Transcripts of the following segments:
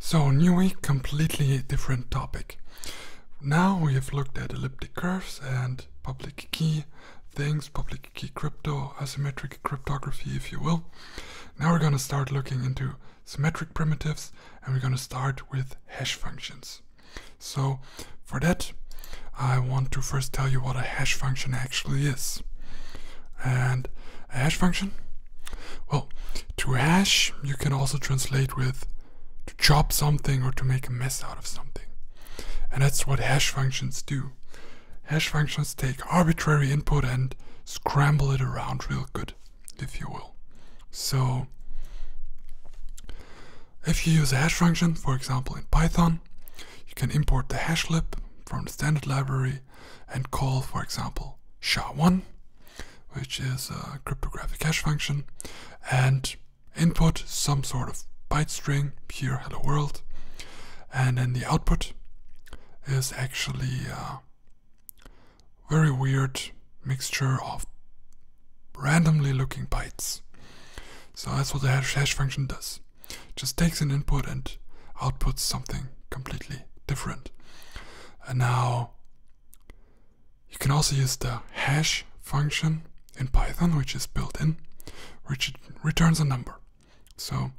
So, new week, completely different topic. Now we have looked at elliptic curves and public key things, public key crypto, asymmetric cryptography, if you will. Now we're going to start looking into symmetric primitives and we're going to start with hash functions. So, for that, I want to first tell you what a hash function actually is. And a hash function? Well, to hash, you can also translate with chop something or to make a mess out of something. And that's what hash functions do. Hash functions take arbitrary input and scramble it around real good, if you will. So, if you use a hash function, for example in Python, you can import the hashlib from the standard library and call, for example, SHA-1, which is a cryptographic hash function, and input some sort of byte string, pure hello world, and then the output is actually a very weird mixture of randomly looking bytes. So that's what the hash, hash function does. just takes an input and outputs something completely different. And now you can also use the hash function in Python, which is built in, which returns a number. So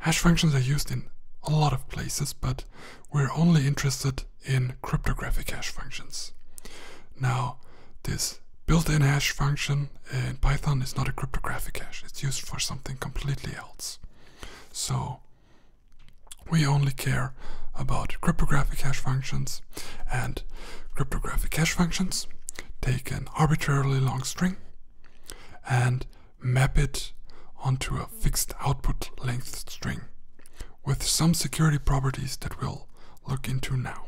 hash functions are used in a lot of places, but we're only interested in cryptographic hash functions. Now, this built-in hash function in Python is not a cryptographic hash. It's used for something completely else. So we only care about cryptographic hash functions and cryptographic hash functions take an arbitrarily long string and map it onto a fixed output length string with some security properties that we'll look into now.